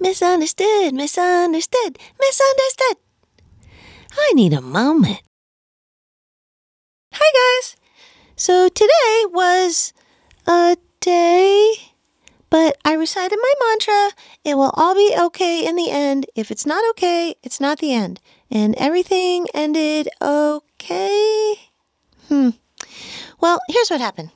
Misunderstood, misunderstood, misunderstood. I need a moment. Hi, guys. So today was a day, but I recited my mantra. It will all be okay in the end. If it's not okay, it's not the end. And everything ended okay. Hmm. Well, here's what happened.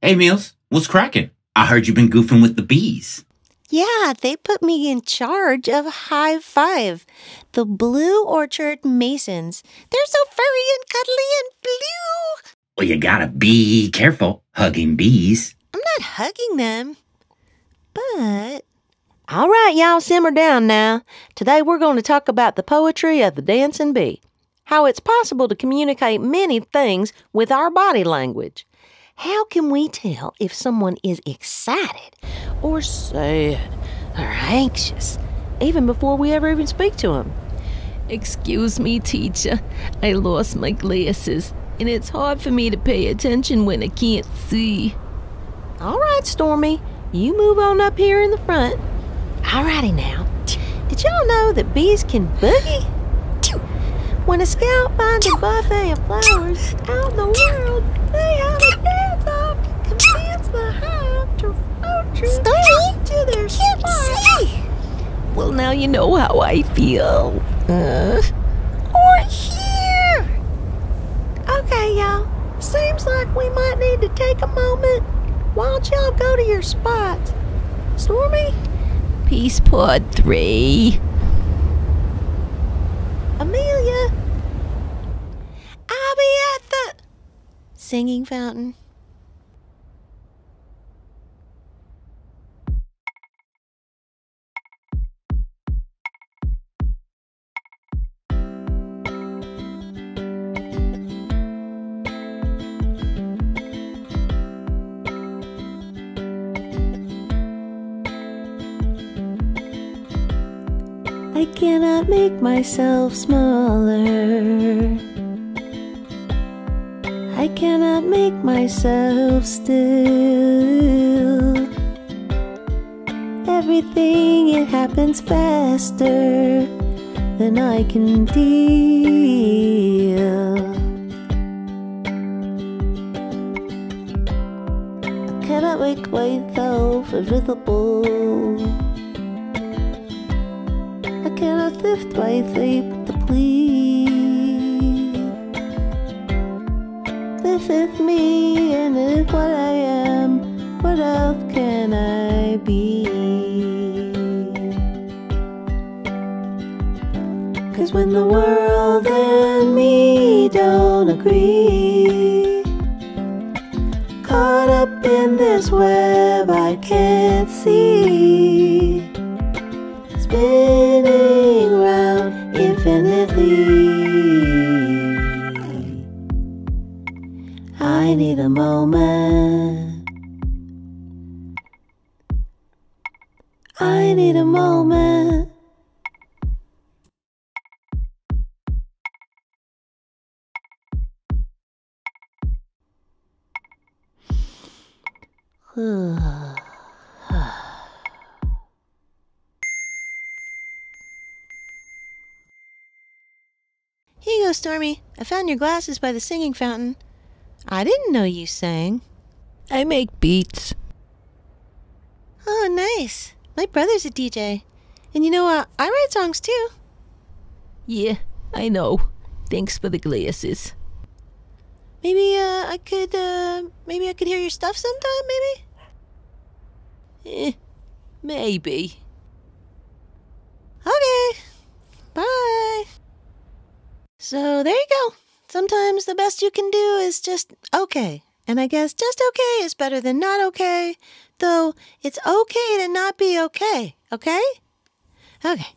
Hey, Meals, what's cracking? I heard you've been goofing with the bees. Yeah, they put me in charge of Hive Five, the Blue Orchard Masons. They're so furry and cuddly and blue. Well, you gotta be careful hugging bees. I'm not hugging them, but. All right, y'all, simmer down now. Today we're going to talk about the poetry of the dancing bee, how it's possible to communicate many things with our body language. How can we tell if someone is excited or sad or anxious even before we ever even speak to them? Excuse me, teacher. I lost my glasses, and it's hard for me to pay attention when I can't see. All right, Stormy, you move on up here in the front. Alrighty now. Did y'all know that bees can boogie? When a scout finds a buffet of flowers out in the world, they have a dance off to convince the hive to you to their spot. Well, now you know how I feel. Uh, Or here. Okay, y'all. Seems like we might need to take a moment. Why don't y'all go to your spots? Stormy, Peace Pod 3. Amelia, I'll be at the singing fountain. I cannot make myself smaller. I cannot make myself still. Everything it happens faster than I can deal. I cannot make myself invisible. My sleep to please. This is me, and it is what I am. What else can I be? Cause when the world and me don't agree, caught up in this web I can't see I need a moment. I need a moment. Here you go, Stormy. I found your glasses by the singing fountain. I didn't know you sang. I make beats. Oh, nice. My brother's a DJ. And you know, uh, I write songs too. Yeah, I know. Thanks for the glasses. Maybe uh, I could, uh, maybe I could hear your stuff sometime, maybe? Eh, maybe. Okay. Bye. So there you go. Sometimes the best you can do is just okay. And I guess just okay is better than not okay, though it's okay to not be okay, okay? Okay.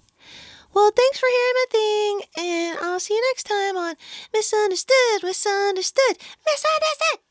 Well, thanks for hearing my thing, and I'll see you next time on Misunderstood, Misunderstood, Misunderstood!